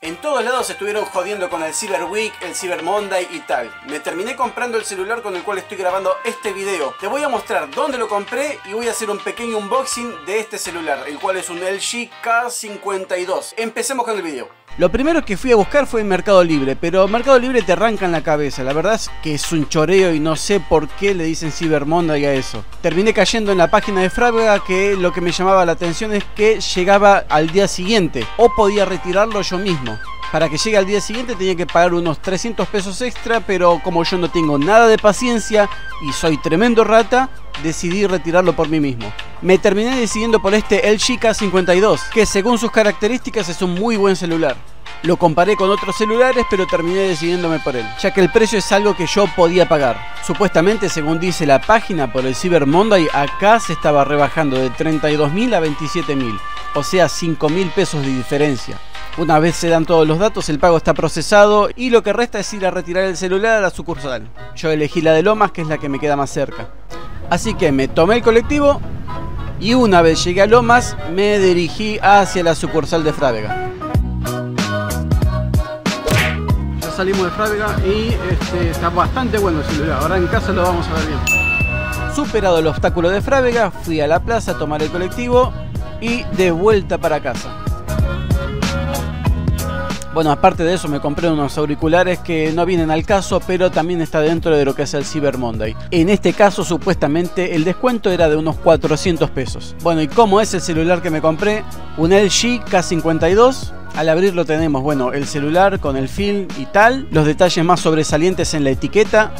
En todos lados estuvieron jodiendo con el Cyber Week, el Cyber Monday y tal. Me terminé comprando el celular con el cual estoy grabando este video. Te voy a mostrar dónde lo compré y voy a hacer un pequeño unboxing de este celular, el cual es un LG K52. Empecemos con el video. Lo primero que fui a buscar fue Mercado Libre, pero Mercado Libre te arranca en la cabeza. La verdad es que es un choreo y no sé por qué le dicen Cyber Monday a eso. Terminé cayendo en la página de Frávega que lo que me llamaba la atención es que llegaba al día siguiente o podía retirarlo yo mismo. Para que llegue al día siguiente tenía que pagar unos 300 pesos extra, pero como yo no tengo nada de paciencia y soy tremendo rata, decidí retirarlo por mí mismo. Me terminé decidiendo por este LG K52, que según sus características es un muy buen celular. Lo comparé con otros celulares, pero terminé decidiéndome por él, ya que el precio es algo que yo podía pagar. Supuestamente, según dice la página por el Cyber Monday, acá se estaba rebajando de 32.000 a 27.000, o sea, 5.000 pesos de diferencia. Una vez se dan todos los datos, el pago está procesado y lo que resta es ir a retirar el celular a la sucursal. Yo elegí la de Lomas, que es la que me queda más cerca. Así que me tomé el colectivo y una vez llegué a Lomas, me dirigí hacia la sucursal de Frávega. Salimos de Frávega y este, está bastante bueno el celular. Ahora en casa lo vamos a ver bien. Superado el obstáculo de Frávega, fui a la plaza a tomar el colectivo y de vuelta para casa. Bueno, aparte de eso me compré unos auriculares que no vienen al caso, pero también está dentro de lo que es el Cyber Monday. En este caso, supuestamente, el descuento era de unos 400 pesos. Bueno, ¿y cómo es el celular que me compré? Un LG K52 al abrirlo tenemos, bueno, el celular con el film y tal, los detalles más sobresalientes en la etiqueta,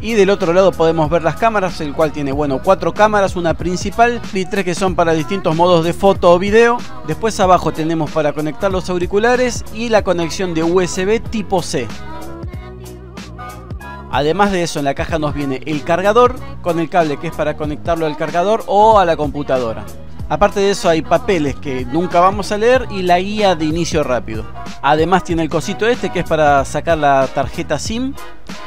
y del otro lado podemos ver las cámaras, el cual tiene, bueno, cuatro cámaras, una principal y tres que son para distintos modos de foto o video. Después abajo tenemos para conectar los auriculares y la conexión de USB tipo C. Además de eso, en la caja nos viene el cargador con el cable que es para conectarlo al cargador o a la computadora. Aparte de eso hay papeles que nunca vamos a leer y la guía de inicio rápido. Además tiene el cosito este que es para sacar la tarjeta SIM.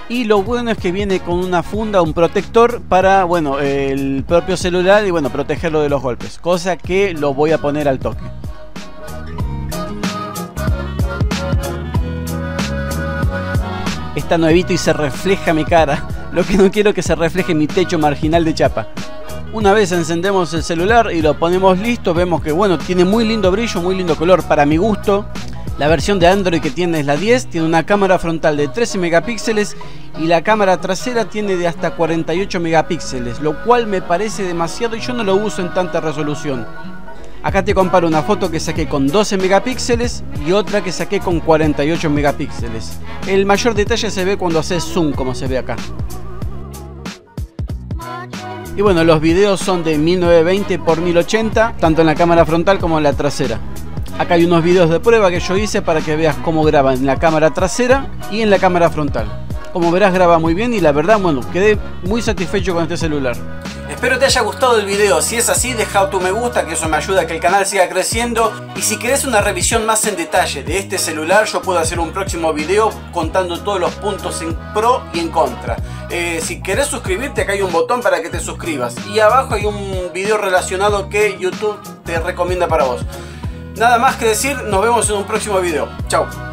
Y lo bueno es que viene con una funda, un protector para, bueno, el propio celular y bueno, protegerlo de los golpes. Cosa que lo voy a poner al toque. Está nuevito y se refleja mi cara. Lo que no quiero que se refleje mi techo marginal de chapa. Una vez encendemos el celular y lo ponemos listo, vemos que bueno, tiene muy lindo brillo, muy lindo color para mi gusto. La versión de Android que tiene es la 10, tiene una cámara frontal de 13 megapíxeles y la cámara trasera tiene de hasta 48 megapíxeles, lo cual me parece demasiado y yo no lo uso en tanta resolución. Acá te comparo una foto que saqué con 12 megapíxeles y otra que saqué con 48 megapíxeles. El mayor detalle se ve cuando haces zoom como se ve acá. Y bueno, los videos son de 1920 x 1080, tanto en la cámara frontal como en la trasera. Acá hay unos videos de prueba que yo hice para que veas cómo graba en la cámara trasera y en la cámara frontal. Como verás graba muy bien y la verdad, bueno, quedé muy satisfecho con este celular. Espero te haya gustado el video, si es así deja tu me gusta que eso me ayuda a que el canal siga creciendo y si querés una revisión más en detalle de este celular yo puedo hacer un próximo video contando todos los puntos en pro y en contra. Eh, si querés suscribirte acá hay un botón para que te suscribas y abajo hay un video relacionado que YouTube te recomienda para vos. Nada más que decir, nos vemos en un próximo video. Chao.